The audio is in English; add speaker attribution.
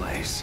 Speaker 1: place.